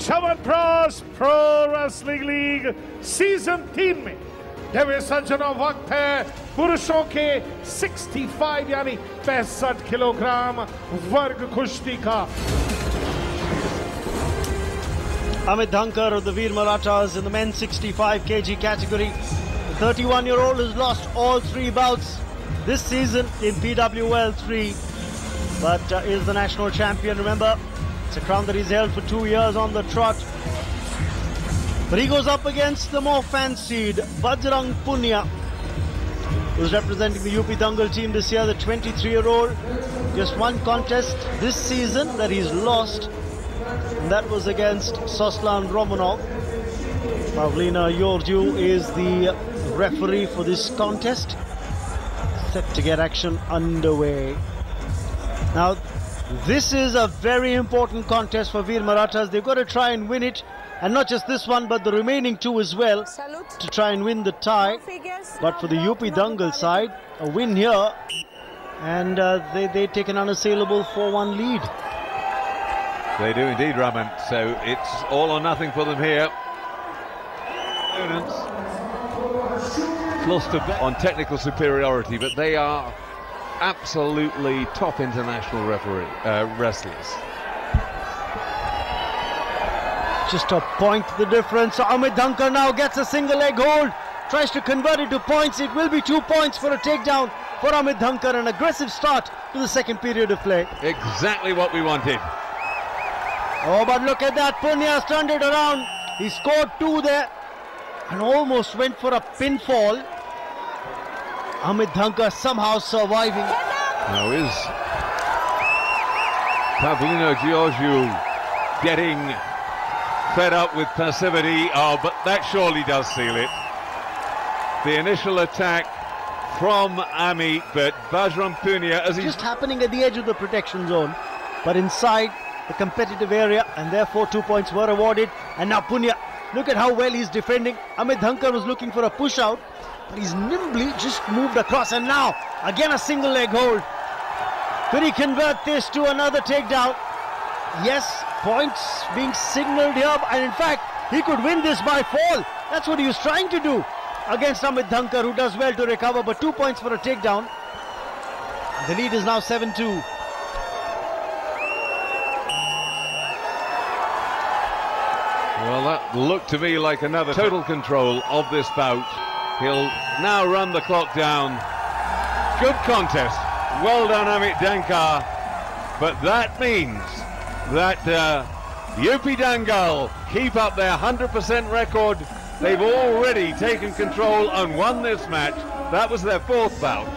Chyawanprash pro wrestling league season तीन में David Sanjana वक्त है पुरुषों के 65 यानी पैंसठ किलोग्राम वर्ग कुश्ती का Amit Dhankar of the Veer Marathas in the men's 65 kg category. The 31 year old has lost all three bouts this season in PWL 3, but uh, is the national champion. Remember, it's a crown that he's held for two years on the trot. But he goes up against the more fancied Bajrang Punia, who's representing the UP Dangal team this year, the 23 year old. Just one contest this season that he's lost and that was against Soslan Ramonov. Pavlina Georgiou is the referee for this contest. Set to get action underway. Now, this is a very important contest for Veer Marathas. They've got to try and win it. And not just this one, but the remaining two as well Salute. to try and win the tie. No. But for the No, UP no Dangal quality. side, a win here, and uh, they, they take an unassailable 4 1 lead. They do indeed, Raman. So it's all or nothing for them here. Opponents lost a bit on technical superiority, but they are absolutely top international referee uh, wrestlers. Just a point the difference. Amit Dhankar now gets a single leg hold. Tries to convert it to points. It will be two points for a takedown for Amit Dhankar. An aggressive start to the second period of play. Exactly what we wanted. Oh, but look at that. Punia's turned it around. He scored two there and almost went for a pinfall. Amit Dhankar somehow surviving. Now is Pavlina Georgiou getting fed up with passivity? Oh, but that surely does seal it. The initial attack from Ami, but Bajrang Punia, as he's just happening at the edge of the protection zone, but inside the competitive area, and therefore two points were awarded. And now Punia, look at how well he's defending. Amit Dhankar was looking for a push out, but he's nimbly just moved across. And now again a single leg hold. Could he convert this to another takedown? Yes, points being signaled here, and in fact, he could win this by fall. That's what he was trying to do against Amit Dhankar, who does well to recover, but two points for a takedown. The lead is now 7 Well, that looked to me like another total control of this bout. He'll now run the clock down. Good contest. Well done, Amit Dhankar. But that means that uh, UP Dangal keep up their 100% record. They've already taken control and won this match. That was their fourth bout.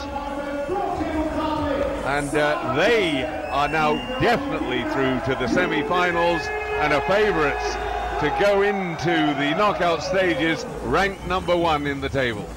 And uh, they are now definitely through to the semi-finals and are favourites to go into the knockout stages ranked number one in the table.